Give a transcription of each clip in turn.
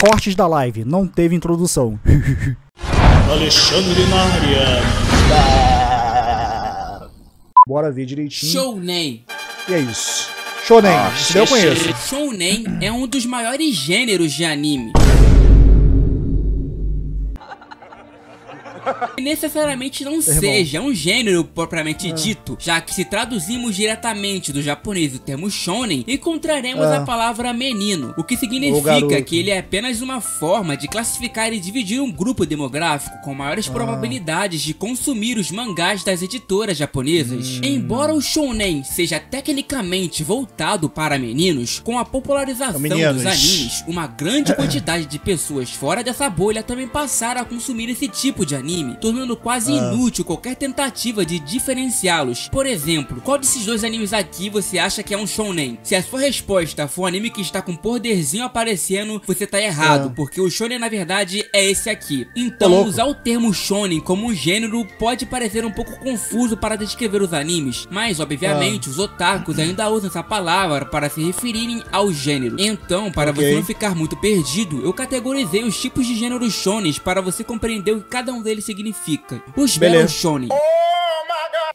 cortes da live, não teve introdução. Alexandre na área. Bora ver direitinho. Shounen. E é isso. Shonen, isso daí eu conheço. Shounen é um dos maiores gêneros de anime. necessariamente não seja um gênero propriamente dito, já que se traduzimos diretamente do japonês o termo shonen, encontraremos Ah. a palavra menino, o que significa que ele é apenas uma forma de classificar e dividir um grupo demográfico com maiores Ah. probabilidades de consumir os mangás das editoras japonesas. Hum. Embora o shounen seja tecnicamente voltado para meninos, com a popularização Meninos. dos animes, uma grande quantidade de pessoas fora dessa bolha também passaram a consumir esse tipo de anime, tornando quase inútil qualquer tentativa de diferenciá-los. Por exemplo, qual desses dois animes aqui você acha que é um shounen? Se a sua resposta for um anime que está com poderzinho aparecendo, você tá errado, Ah. porque o shonen na verdade é esse aqui. Tá Então, usar o termo shonen como um gênero pode parecer um pouco confuso para descrever os animes, mas obviamente Ah. os otakus ainda usam essa palavra para se referirem ao gênero. Então, para Ok. você não ficar muito perdido, eu categorizei os tipos de gêneros shonens para você compreender o que cada um deles significa. Os Beleza. shonen.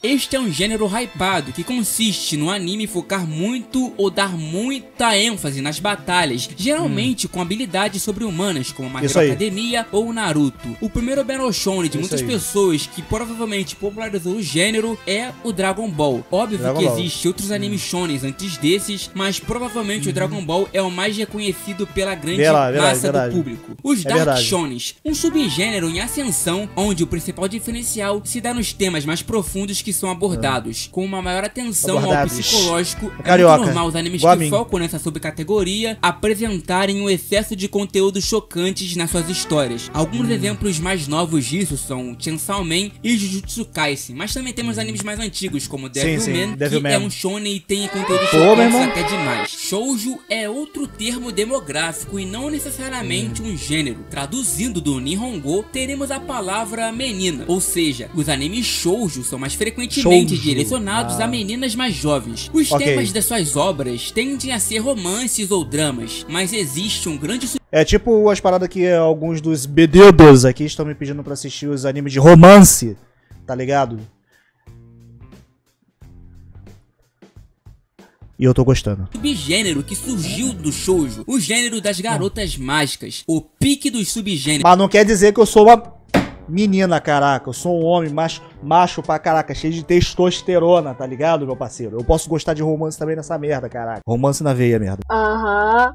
Este é um gênero hypado que consiste no anime focar muito ou dar muita ênfase nas batalhas, geralmente com habilidades sobre-humanas, como My Hum. Isso Hero. Academia ou Naruto. O primeiro Battle Shonen de Isso muitas aí. pessoas que provavelmente popularizou o gênero é o Dragon Ball. Óbvio Dragon que Ball. Hum. existe outros animes shonens antes desses, mas provavelmente o Dragon Ball é o mais reconhecido pela grande Verdade, verdade, massa verdade. do público. Os É Dark verdade. Shonens, um subgênero em ascensão, onde o principal diferencial se dá nos temas mais profundos que são abordados, com uma maior atenção ao Abordados. psicológico. É Carioca, muito normal os animes igual a que focam nessa subcategoria apresentarem um excesso de conteúdos chocantes nas suas histórias. Alguns Hum. exemplos mais novos disso são Chainsaw Man e Jujutsu Kaisen, mas também temos animes mais antigos como Devilman, sim, Devilman. que é um shonen e tem conteúdo irmão. até demais. Shoujo é outro termo demográfico e não necessariamente um gênero. Traduzindo do Nihongo, teremos a palavra menina, ou seja, os animes shoujo são mais frequentemente Shoujo. direcionados Ah. a meninas mais jovens. Os Ok. temas das suas obras tendem a ser romances ou dramas, mas existe um grande É tipo as paradas que alguns dos bededos aqui estão me pedindo pra assistir os animes de romance, tá ligado? E eu tô gostando. subgênero que surgiu do shoujo, o gênero das garotas mágicas, o pique dos subgêneros. Mas não quer dizer que eu sou uma menina, caraca. Eu sou um homem macho, macho pra caraca, cheio de testosterona, tá ligado, meu parceiro? Eu posso gostar de romance também nessa merda, caraca. Romance na veia, merda. Aham.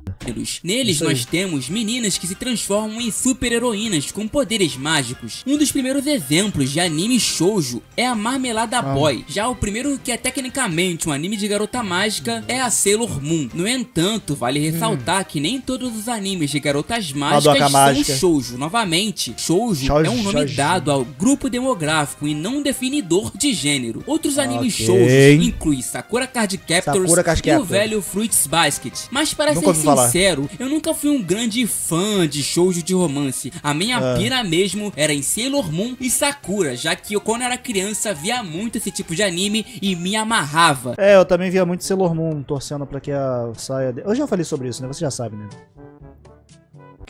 Neles Isso aí. nós temos meninas que se transformam em super-heroínas com poderes mágicos. Um dos primeiros exemplos de anime shoujo é a Marmelada Ah. Boy. Já o primeiro que é tecnicamente um anime de garota mágica é a Sailor Moon. No entanto, vale ressaltar que nem todos os animes de garotas mágicas são mágica. shoujo. Novamente, shoujo, Shoujo, é um nome shoujo. dado ao grupo demográfico e não um definidor de gênero. Outros animes Ok. shoujo incluem Sakura Card Captors Sakura Card e o velho Fruits Basket. Mas para Nunca ser ouvi falar. sincero, eu nunca fui um grande fã de shoujo de romance. A minha Ah. pira mesmo era em Sailor Moon e Sakura, já que eu quando era criança via muito esse tipo de anime e me amarrava. É, eu também via muito Sailor Moon torcendo pra que a saia. de- Eu já falei sobre isso, né? Você já sabe, né?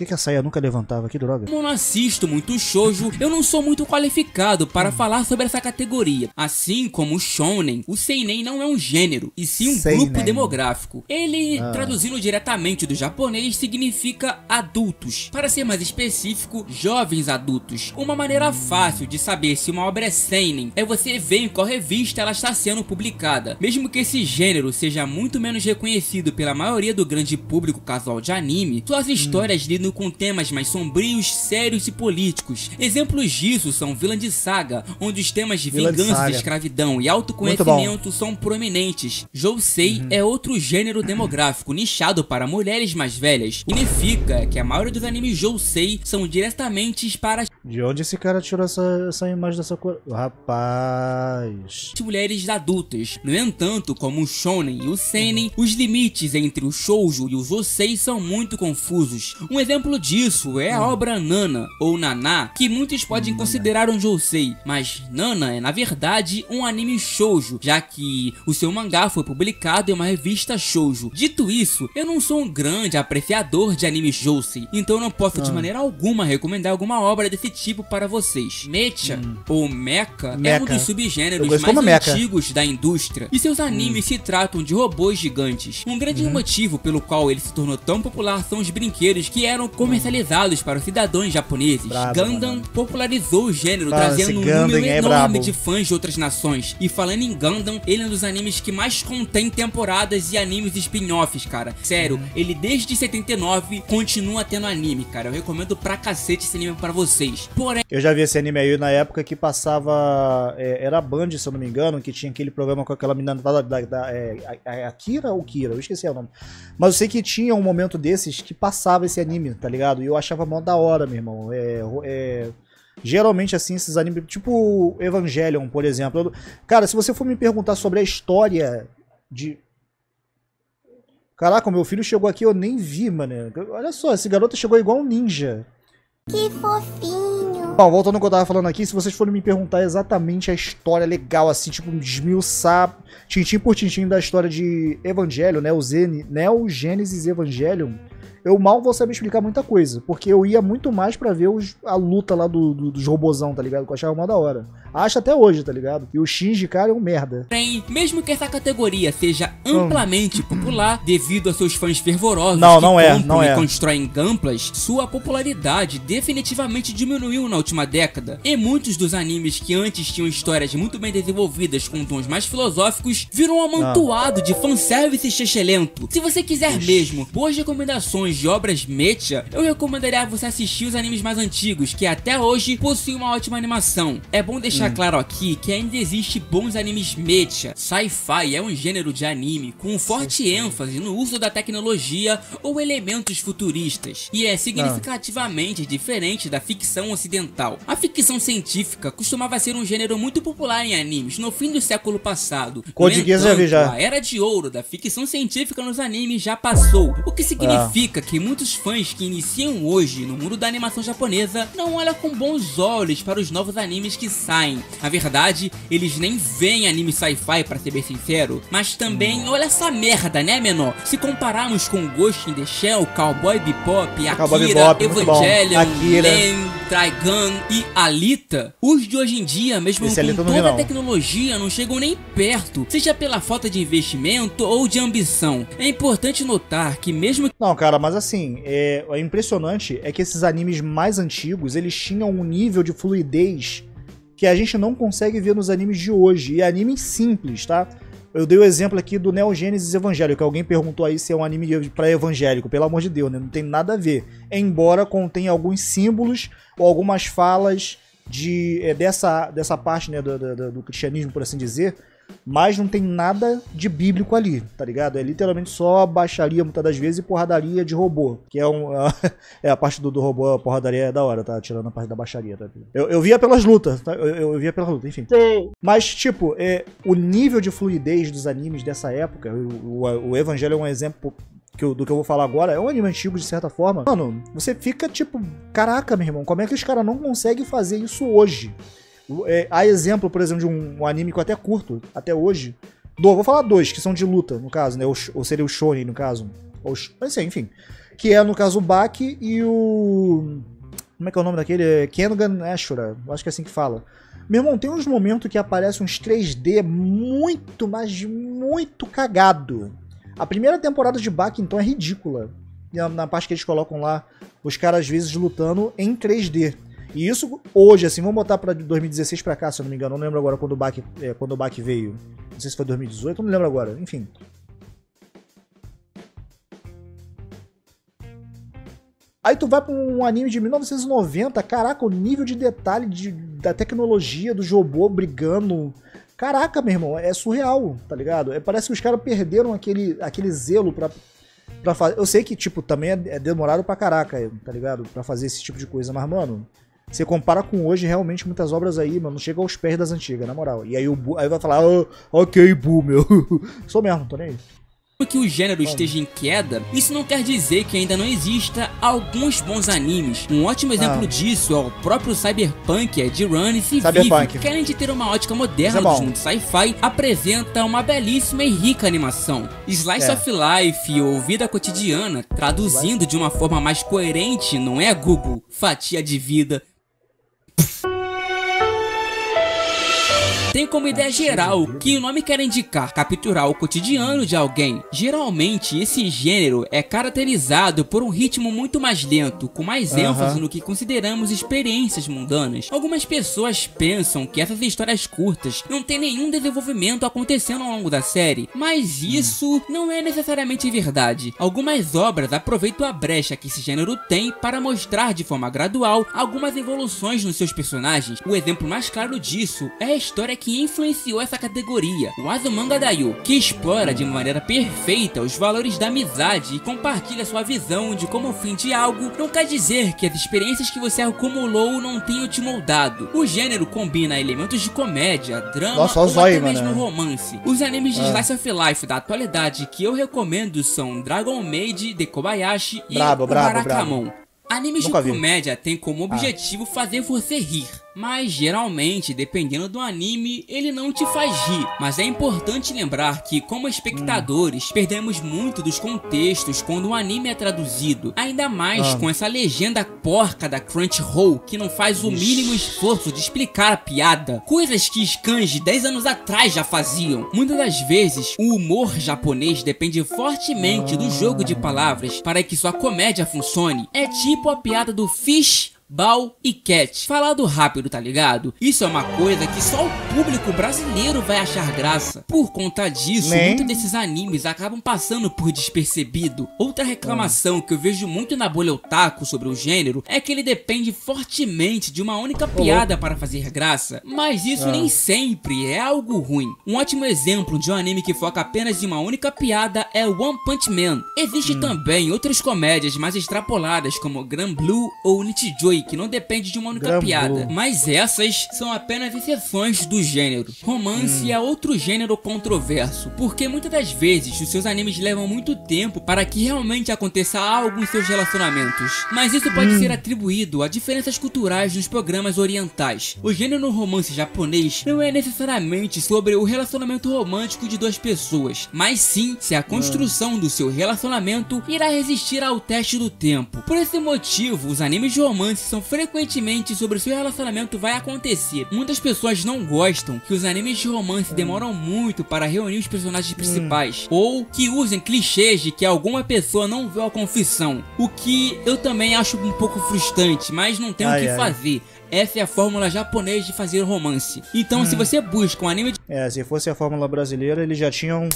Que, que a saia nunca levantava? Que droga. Como não assisto muito shoujo, eu não sou muito qualificado Hum. para falar sobre essa categoria. Assim como o shonen, o seinen não é um gênero, e sim um Seinen. grupo demográfico. Ele, Ah. traduzindo diretamente do japonês, significa adultos. Para ser mais específico, jovens adultos. Uma maneira fácil de saber se uma obra é seinen é você ver em qual revista ela está sendo publicada. Mesmo que esse gênero seja muito menos reconhecido pela maioria do grande público casual de anime, suas histórias lidam com temas mais sombrios, sérios e políticos. Exemplos disso são Vinland Saga, onde os temas de vingança, Saga. escravidão e autoconhecimento são proeminentes. Jousei é outro gênero demográfico nichado para mulheres mais velhas. Significa que a maioria dos animes Jousei são diretamente para De onde esse cara tirou essa, essa imagem dessa cor? Rapaz. Mulheres adultas. No entanto, como o shonen e o seinen, os limites entre o shoujo e os osei são muito confusos. Um exemplo disso é a obra Nana, ou Naná, que muitos podem considerar um josei, mas Nana é na verdade um anime shoujo, já que o seu mangá foi publicado em uma revista shoujo. Dito isso, eu não sou um grande apreciador de anime josei, então não posso de maneira alguma recomendar alguma obra desse tipo para vocês. Mecha, ou Mecha, é um Mecha. dos subgêneros mais Mecha. antigos da indústria, e seus animes se tratam de robôs gigantes. Um grande Uhum. motivo pelo qual ele se tornou tão popular são os brinquedos que eram comercializados para os cidadãos japoneses. Gundam mano. popularizou o gênero, Fala, trazendo um Gundam número é enorme brabo. de fãs de outras nações. E falando em Gundam, ele é um dos animes que mais contém temporadas e animes spin-offs, cara. Sério, Uhum. ele desde 79 continua tendo anime, cara. Eu recomendo pra cacete esse anime pra vocês. Porém, Eu já vi esse anime aí na época que passava. é, era a Band, se eu não me engano, que tinha aquele programa com aquela menina da. da, da é, a- a- Akira ou Kira? Eu esqueci o nome. Mas eu sei que tinha um momento desses que passava esse anime, tá ligado? E eu achava mó da hora, meu irmão. É. é Geralmente, assim, esses animes, tipo Evangelion, por exemplo. Eu- cara, se você for me perguntar sobre a história de. Caraca, meu filho chegou aqui, eu nem vi, mano. Olha só, esse garoto chegou igual um ninja. Que fofinho. Bom, voltando ao que eu tava falando aqui, se vocês forem me perguntar exatamente a história legal, assim, tipo, desmiuçar tintim por tintim da história de Evangelho, né, o Zen, Neo Gênesis Evangelion, eu mal vou saber explicar muita coisa, porque eu ia muito mais pra ver os- a luta lá do, do- dos robozão, tá ligado? Que eu achava mó da hora. Acho até hoje, tá ligado? E o Shinji, cara, é um merda. Porém, mesmo que essa categoria seja amplamente popular devido a seus fãs fervorosos Não, que não é, não e é. constroem gamplas, sua popularidade definitivamente diminuiu na última década. E muitos dos animes que antes tinham histórias muito bem desenvolvidas com tons mais filosóficos viram um amontoado de fanservice chechelento. Se você quiser mesmo boas recomendações de obras mecha, eu recomendaria você assistir os animes mais antigos, que até hoje possuem uma ótima animação. É bom deixar claro aqui que ainda existe bons animes mecha. Sci-fi é um gênero de anime com forte ênfase no uso da tecnologia ou elementos futuristas, e é significativamente diferente da ficção ocidental. A ficção científica costumava ser um gênero muito popular em animes no fim do século passado. Code Geass já vi já. A era de ouro da ficção científica nos animes já passou, o que significa que muitos fãs que iniciam hoje no mundo da animação japonesa não olham com bons olhos para os novos animes que saem. Na verdade, eles nem veem anime sci-fi para ser bem sincero, mas também olha essa merda, né, menor? Se compararmos com Ghost in the Shell, Cowboy Bebop, Cowboy Akira, Bebop. Evangelion. Len, Trigun e Alita, os de hoje em dia, mesmo Esse com não toda a tecnologia, não chegam nem perto, seja pela falta de investimento ou de ambição. É importante notar que mesmo Não, cara, mas assim, é, é impressionante é que esses animes mais antigos, eles tinham um nível de fluidez que a gente não consegue ver nos animes de hoje. E animes simples, tá? Eu dei o exemplo aqui do Neo Evangélico, que alguém perguntou aí se é um anime pra evangélico. Pelo amor de Deus, né? Não tem nada a ver. Embora contenha alguns símbolos ou algumas falas de, é, dessa, dessa parte né, do, do- do cristianismo, por assim dizer, mas não tem nada de bíblico ali, tá ligado? É literalmente só baixaria muitas das vezes e porradaria de robô, que é um é a parte do, do robô, a porradaria é da hora, tá? Tirando a parte da baixaria, tá? Eu, eu via pelas lutas, tá? Eu, eu, eu via pelas lutas, enfim. Mas, tipo, é, o nível de fluidez dos animes dessa época, o, o, o Evangelho é um exemplo que eu- do que eu vou falar agora, é um anime antigo de certa forma. Mano, você fica tipo, caraca, meu irmão, como é que os caras não conseguem fazer isso hoje? É, há exemplo, por exemplo, de um, um anime que eu até curto, até hoje. Do, vou falar dois, que são de luta, no caso, né? Ou, ou seria o Shonen, no caso. Ou, mas sei, enfim. Que é, no caso, o Baki e o. Como é que é o nome daquele? É Kengan Ashura. Acho que é assim que fala. Meu irmão, tem uns momentos que aparecem uns 3D muito, mas muito cagado. A primeira temporada de Baki, então, é ridícula. Na, na parte que eles colocam lá, os caras às vezes lutando em 3D. E isso hoje, assim, vamos botar pra 2016 pra cá, se eu não me engano. Não lembro agora quando o Baki, é, quando o Baki veio. Não sei se foi 2018, eu não lembro agora. Enfim. Aí tu vai pra um anime de 1990, caraca, o nível de detalhe de- da tecnologia do robô brigando. Caraca, meu irmão, é surreal, tá ligado? É, parece que os caras perderam aquele, aquele zelo pra, pra fazer. Eu sei que, tipo, também é, é demorado pra caraca, tá ligado? Pra fazer esse tipo de coisa, mas, mano, Você compara com hoje, realmente, muitas obras aí, mano, não chegam aos pés das antigas, na moral. E aí o Bu- aí vai falar, "Ah, ok, Bu, meu. Sou mesmo, tô nem aí. que o gênero esteja em queda, isso não quer dizer que ainda não exista alguns bons animes. Um ótimo exemplo Ah. disso é o próprio Cyberpunk, Ed Run e Cyberpunk. Vive, que além de ter uma ótica é moderna bom. dos mundos sci-fi, apresenta uma belíssima e rica animação. Slice É. of Life ou Vida Cotidiana, traduzindo de uma forma mais coerente, não é Google, fatia de vida, Tem como ideia geral que o nome quer indicar capturar o cotidiano de alguém. Geralmente, esse gênero é caracterizado por um ritmo muito mais lento, com mais ênfase no que consideramos experiências mundanas. Algumas pessoas pensam que essas histórias curtas não têm nenhum desenvolvimento acontecendo ao longo da série, mas isso não é necessariamente verdade. Algumas obras aproveitam a brecha que esse gênero tem para mostrar de forma gradual algumas evoluções nos seus personagens. O exemplo mais claro disso é a história que influenciou essa categoria, o Azumanga Daioh, que explora de maneira perfeita os valores da amizade e compartilha sua visão de como o fim de algo não quer dizer que as experiências que você acumulou não tenham te moldado. O gênero combina elementos de comédia, drama Nossa, ou zóio, até mesmo mano. romance. Os animes de Ah. Slice of Life da atualidade que eu recomendo são Dragon Maid, The Kobayashi e Brabo, o brabo, Barakamon. Animes Nunca de vi. Ah. comédia têm como objetivo fazer você rir. Mas geralmente, dependendo do anime, ele não te faz rir. Mas é importante lembrar que, como espectadores, perdemos muito dos contextos quando o anime é traduzido. Ainda mais Ah. com essa legenda porca da Crunchyroll que não faz o mínimo esforço de explicar a piada. Coisas que de 10 anos atrás já faziam. Muitas das vezes, o humor japonês depende fortemente do jogo de palavras para que sua comédia funcione. É tipo a piada do fish. Ball e Cat. Falado rápido, tá ligado? Isso é uma coisa que só o público brasileiro vai achar graça. Por conta disso, Nem. muitos desses animes acabam passando por despercebido. Outra reclamação que eu vejo muito na bolha otaku sobre o gênero é que ele depende fortemente de uma única piada para fazer graça. Mas isso Ah. nem sempre é algo ruim. Um ótimo exemplo de um anime que foca apenas em uma única piada é One Punch Man. Existe também outras comédias mais extrapoladas como Gran Blue ou Nichijou que não depende de uma única Gran piada. Mas essas são apenas exceções do gênero. Romance é outro gênero controverso, porque muitas das vezes os seus animes levam muito tempo para que realmente aconteça algo em seus relacionamentos. Mas isso pode ser atribuído a diferenças culturais nos programas orientais. O gênero romance japonês não é necessariamente sobre o relacionamento romântico de duas pessoas, mas sim se a construção do seu relacionamento irá resistir ao teste do tempo. Por esse motivo, os animes de romance são frequentemente sobre o seu relacionamento vai acontecer. Muitas pessoas não gostam que os animes de romance demoram muito para reunir os personagens principais, ou que usem clichês de que alguma pessoa não viu a confissão, o que eu também acho um pouco frustrante, mas não tem o que ai. fazer. Essa é a fórmula japonesa de fazer romance. Então, se você busca um anime de É, se fosse a fórmula brasileira, eles já tinham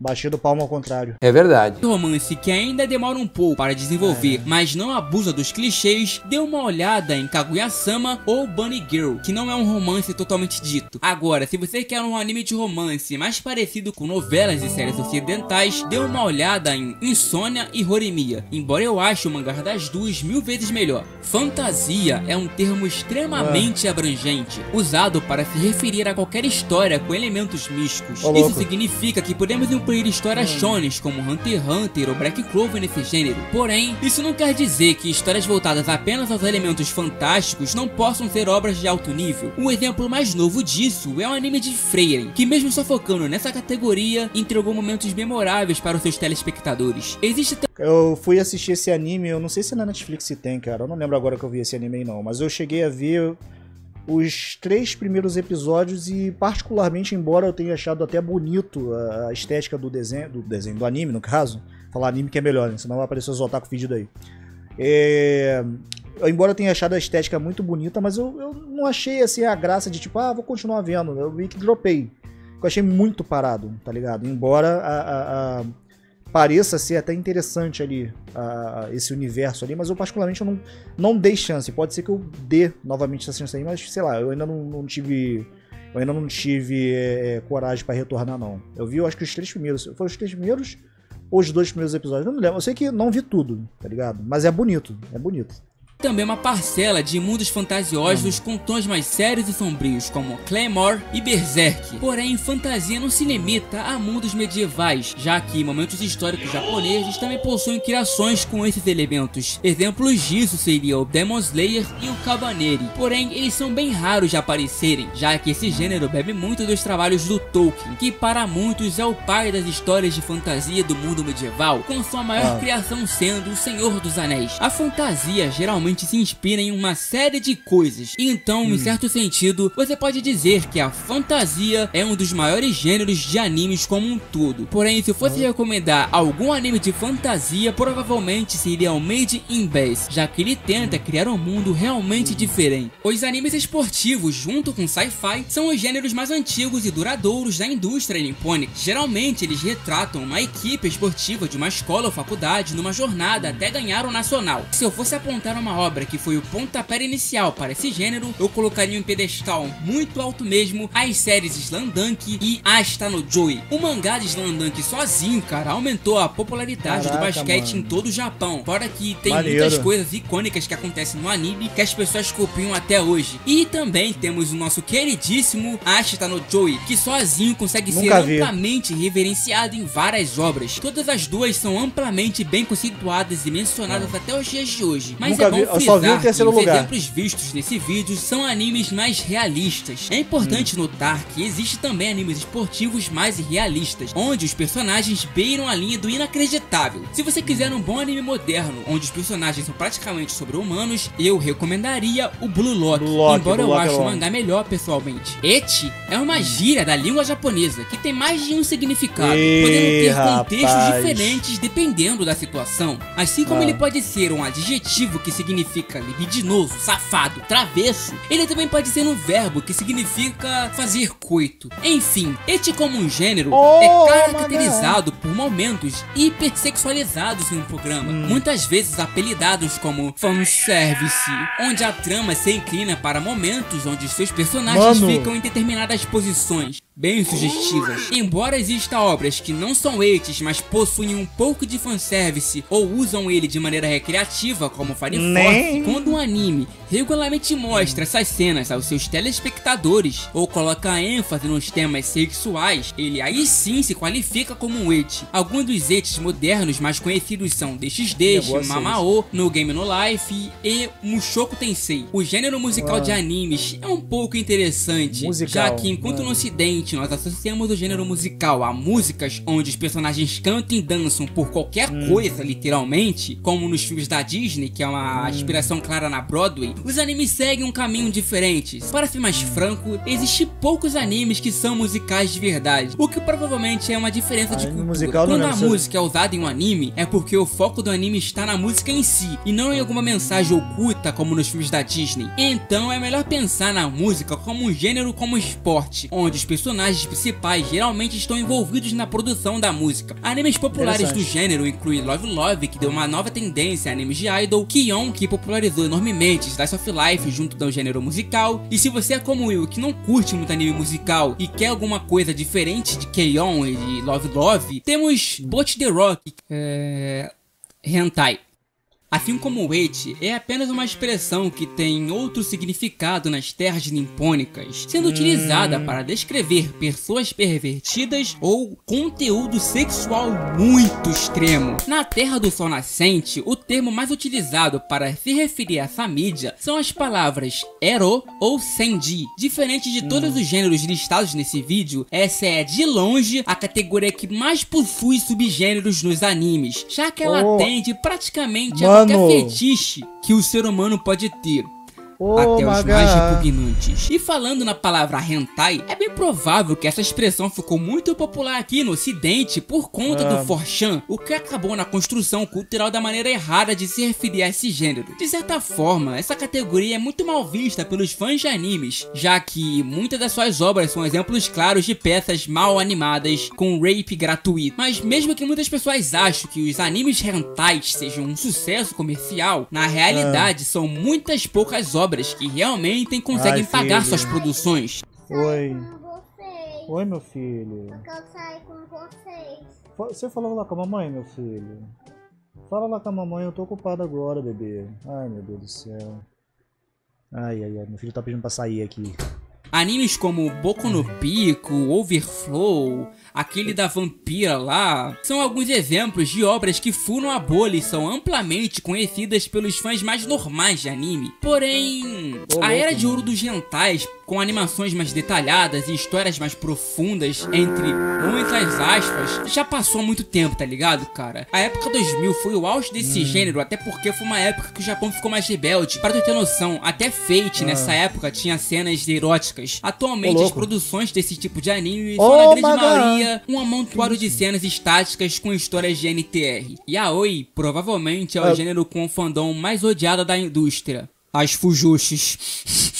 batido palma ao contrário. É verdade. romance que ainda demora um pouco para desenvolver, mas não abusa dos clichês, dê uma olhada em Kaguya-sama ou Bunny Girl, que não é um romance totalmente dito. Agora, se você quer um anime de romance mais parecido com novelas e séries ocidentais, dê uma olhada em Insônia e Horimiya, embora eu ache o mangá das duas mil vezes melhor. Fantasia é um termo extremamente abrangente, usado para se referir a qualquer história com elementos místicos. Ô, Isso significa que podemos incluir histórias shonens como Hunter x Hunter ou Black Clover nesse gênero. Porém, isso não quer dizer que histórias voltadas apenas aos elementos fantásticos não possam ser obras de alto nível. Um exemplo mais novo disso é o anime de Freyren, que mesmo só focando nessa categoria, entregou momentos memoráveis para os seus telespectadores. Existe Eu fui assistir esse anime, eu não sei se na Netflix se tem, cara. Eu não lembro agora que eu vi esse anime não. Mas eu cheguei a ver os três primeiros episódios e, particularmente, embora eu tenha achado até bonito a estética do desenho, do desenho, do anime, no caso. Falar anime que é melhor, né? Senão vai aparecer os otaku pedido aí. É... Embora eu tenha achado a estética muito bonita, mas eu, eu não achei assim a graça de tipo, ah, vou continuar vendo. Eu vi que dropei. Eu achei muito parado, tá ligado? Embora a- a- a pareça ser até interessante ali, a- esse universo ali, mas eu particularmente eu não, não dei chance. Pode ser que eu dê novamente essa chance aí, mas sei lá, eu ainda não, não tive. Eu ainda não tive é, é, coragem pra retornar, não. Eu vi, eu acho que os três primeiros. Foi os três primeiros ou os dois primeiros episódios? Não me lembro. Eu sei que não vi tudo, tá ligado? Mas é bonito, é bonito. Também uma parcela de mundos fantasiosos com tons mais sérios e sombrios, como Claymore e Berserk. Porém, fantasia não se limita a mundos medievais, já que momentos históricos japoneses também possuem criações com esses elementos. Exemplos disso seriam o Demon Slayer e o Cabaneri. Porém, eles são bem raros de aparecerem, já que esse gênero bebe muito dos trabalhos do Tolkien, que para muitos é o pai das histórias de fantasia do mundo medieval, com sua maior Ah. criação sendo o Senhor dos Anéis. A fantasia geralmente se inspira em uma série de coisas, então, em certo sentido, você pode dizer que a fantasia é um dos maiores gêneros de animes como um todo. Porém, se eu fosse recomendar algum anime de fantasia, provavelmente seria o Made in Bass, já que ele tenta criar um mundo realmente diferente. Os animes esportivos, junto com sci-fi, são os gêneros mais antigos e duradouros da indústria nipônica. Geralmente, eles retratam uma equipe esportiva de uma escola ou faculdade numa jornada até ganhar o nacional. Se eu fosse apontar uma obra que foi o pontapé inicial para esse gênero, eu colocaria em um pedestal muito alto mesmo as séries Slandunk e Asta no Joy. O mangá de Slandunk sozinho, cara, aumentou a popularidade do Caraca, basquete mano. em todo o Japão. Fora que tem muitas coisas icônicas que acontecem no anime que as pessoas copiam até hoje. E também temos o nosso queridíssimo Ashita no Joy, que sozinho consegue Nunca ser vi. amplamente reverenciado em várias obras. Todas as duas são amplamente bem conceituadas e mencionadas até os dias de hoje. Mas Nunca é bom vi, eu só vi o terceiro que os lugar. exemplos vistos nesse vídeo são animes mais realistas. É importante Hum. notar que existe também animes esportivos mais realistas, onde os personagens beiram a linha do inacreditável. Se você quiser um bom anime moderno, onde os personagens são praticamente sobre-humanos, eu recomendaria o Blue Lock, Blue Lock, embora Blue eu é ache o mangá melhor pessoalmente. Eti é uma gíria da língua japonesa, que tem mais de um significado, Ih, podendo ter contextos rapaz. diferentes dependendo da situação. Assim como Ah. ele pode ser um adjetivo que significa libidinoso, safado, travesso, ele também pode ser um verbo que significa fazer coito. Enfim, este como um gênero Oh, é caracterizado por momentos hipersexualizados em um programa, Hum. muitas vezes apelidados como fanservice, onde a trama se inclina para momentos onde seus personagens Mano. ficam em determinadas posições bem sugestivas. Embora exista obras que não são etes, mas possuem um pouco de fanservice ou usam ele de maneira recreativa, como Fire Quando um anime regularmente mostra essas cenas aos seus telespectadores ou coloca ênfase nos temas sexuais, ele aí sim se qualifica como um eti. Alguns dos etes modernos mais conhecidos são DXD, é Mamao, No Game No Life e Mushoku Tensei. O gênero musical Ah. de animes é um pouco interessante, Musical, já que enquanto ah. no ocidente nós associamos o gênero musical a músicas onde os personagens cantam e dançam por qualquer Hum. coisa, literalmente, como nos filmes da Disney, que é uma Hum. Inspiração clara na Broadway, os animes seguem um caminho diferente. Para ser mais franco, existe poucos animes que são musicais de verdade, o que provavelmente é uma diferença de cultura. musical Quando a música é usada em um anime, é porque o foco do anime está na música em si, e não em alguma mensagem oculta como nos filmes da Disney. Então é melhor pensar na música como um gênero como esporte, onde os personagens principais geralmente estão envolvidos na produção da música. Animes populares do gênero incluem Love Love, que deu uma nova tendência a animes de idol, Kion, que popularizou enormemente Slice of Life junto do gênero musical, e se você é como eu, que não curte muito anime musical e quer alguma coisa diferente de Kion e de Love Love, temos Bot The Rock, é... Hentai. Assim como o eti é apenas uma expressão que tem outro significado nas terras nipônicas, sendo utilizada para descrever pessoas pervertidas ou conteúdo sexual muito extremo. Na Terra do Sol Nascente, o termo mais utilizado para se referir a essa mídia são as palavras ero ou senji. Diferente de todos os gêneros listados nesse vídeo, essa é de longe a categoria que mais possui subgêneros nos animes, já que ela Oh. atende praticamente a qualquer Mano. fetiche que o ser humano pode ter. Ô, até os mais repugnantes. E falando na palavra hentai, é bem provável que essa expressão ficou muito popular aqui no ocidente por conta Ah. do forchan, o que acabou na construção cultural da maneira errada de se referir a esse gênero. De certa forma, essa categoria é muito mal vista pelos fãs de animes, já que muitas das suas obras são exemplos claros de peças mal animadas com rape gratuito. Mas mesmo que muitas pessoas achem que os animes hentais sejam um sucesso comercial, na realidade são muitas poucas obras que realmente conseguem Ai, pagar suas produções. Oi. Oi, meu filho. Eu quero sair com vocês. Você falou lá com a mamãe, meu filho? Fala lá com a mamãe, eu tô ocupado agora, bebê. Ai, meu Deus do céu. Ai, ai, ai, meu filho tá pedindo pra sair aqui. Animes como Boku no Pico, Overflow, aquele da vampira lá, são alguns exemplos de obras que furam a bolha e são amplamente conhecidas pelos fãs mais normais de anime. Porém, a era de ouro dos gentais, com animações mais detalhadas e histórias mais profundas, entre muitas aspas, já passou há muito tempo, tá ligado, cara? A época 2000 foi o auge desse hum. gênero, até porque foi uma época que o Japão ficou mais rebelde. Para tu ter noção, até Fate ah. nessa época tinha cenas eróticas. Atualmente, as produções desse tipo de anime oh, são, na grande maioria, um amontoado de cenas estáticas com histórias de NTR. Yaoi provavelmente é o ah. gênero com o fandom mais odiado da indústria. As fujushis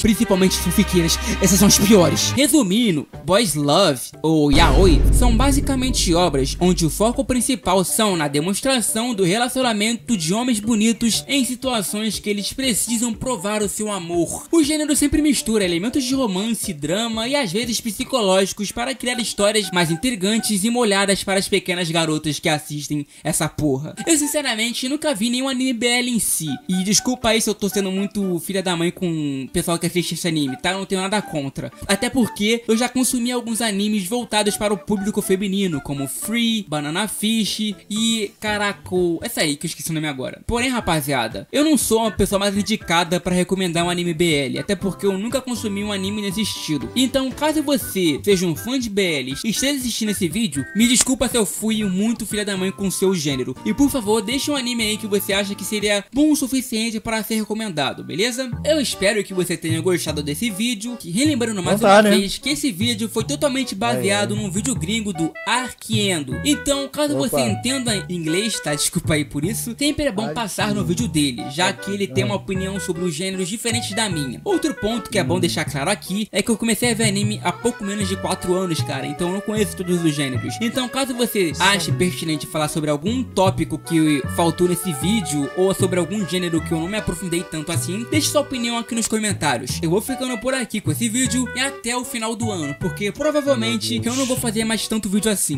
principalmente fanfiqueiras, essas são as piores. Resumindo, Boys Love ou Yaoi são basicamente obras onde o foco principal são na demonstração do relacionamento de homens bonitos em situações que eles precisam provar o seu amor. O gênero sempre mistura elementos de romance, drama e às vezes psicológicos para criar histórias mais intrigantes e molhadas para as pequenas garotas que assistem essa porra. Eu sinceramente nunca vi nenhum anime BL em si. E desculpa aí se eu tô sendo muito filha da mãe com o pessoal que assiste esse anime, tá? Não tenho nada contra. Até porque eu já consumi alguns animes voltados para o público feminino, como Free, Banana Fish e Caraco. Essa aí que eu esqueci o nome agora. Porém, rapaziada, eu não sou uma pessoa mais indicada para recomendar um anime BL, até porque eu nunca consumi um anime nesse estilo. Então, caso você seja um fã de BL e esteja assistindo esse vídeo, me desculpa se eu fui muito filha da mãe com seu gênero. E por favor, deixe um anime aí que você acha que seria bom o suficiente para ser recomendado, beleza? Eu espero que você tenha gostado desse vídeo. Que, relembrando mais tá, uma né? vez que esse vídeo foi totalmente baseado num vídeo gringo do Arquiendo. Então, caso Opa. você entenda inglês, tá? Desculpa aí por isso. Sempre é bom passar no vídeo dele, já que ele tem uma opinião sobre os gêneros diferentes da minha. Outro ponto que é bom hum. deixar claro aqui é que eu comecei a ver anime há pouco menos de 4 anos, cara. Então eu não conheço todos os gêneros. Então, caso você ache pertinente falar sobre algum tópico que faltou nesse vídeo ou sobre algum gênero que eu não me aprofundei tanto assim, deixe sua opinião aqui nos comentários. Eu vou ficando por aqui com esse vídeo e até o final do ano, porque provavelmente eu não vou fazer mais tanto vídeo assim.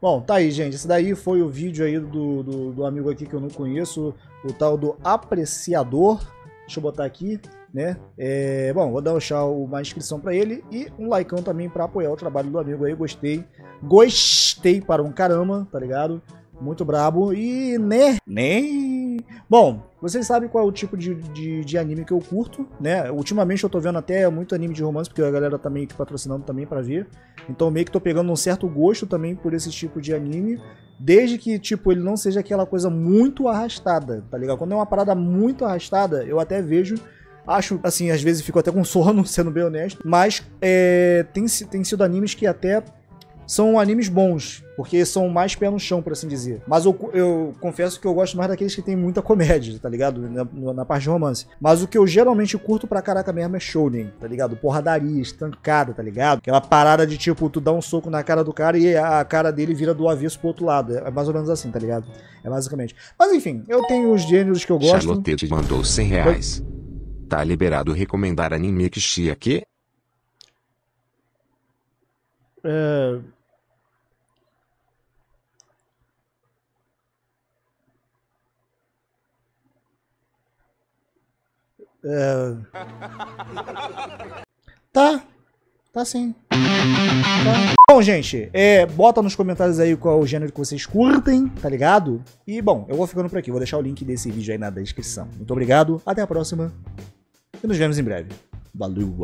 Bom, tá aí, gente. Esse daí foi o vídeo aí do, do, do, amigo aqui que eu não conheço, o tal do apreciador. Deixa eu botar aqui, né? É, bom, vou deixar uma inscrição para ele e um likeão também para apoiar o trabalho do amigo aí. Gostei. Gostei para um caramba, tá ligado? Muito brabo. E, né? Né? Bom, vocês sabem qual é o tipo de, de, de, anime que eu curto, né? Ultimamente eu tô vendo até muito anime de romance, porque a galera tá meio que patrocinando também para ver. Então meio que tô pegando um certo gosto também por esse tipo de anime. Desde que, tipo, ele não seja aquela coisa muito arrastada, tá ligado? Quando é uma parada muito arrastada, eu até vejo Acho, assim, às vezes fico até com sono, sendo bem honesto. Mas é, tem, tem sido animes que até são animes bons, porque são mais pé no chão, por assim dizer. Mas eu, eu confesso que eu gosto mais daqueles que tem muita comédia, tá ligado? Na, na, parte de romance. Mas o que eu geralmente curto pra caraca mesmo é shounen, tá ligado? Porradaria, estancada, tá ligado? Aquela parada de tipo, tu dá um soco na cara do cara e a cara dele vira do avesso pro outro lado. É mais ou menos assim, tá ligado? É basicamente. Mas enfim, eu tenho os gêneros que eu gosto. Charlotte te mandou 100 reais. Tá liberado recomendar anime que aqui? É... É... Tá. Tá sim. Tá. Bom, gente, é, bota nos comentários aí qual é o gênero que vocês curtem, tá ligado? E, bom, eu vou ficando por aqui. Vou deixar o link desse vídeo aí na descrição. Muito obrigado, até a próxima. E nos vemos em breve. Valeu!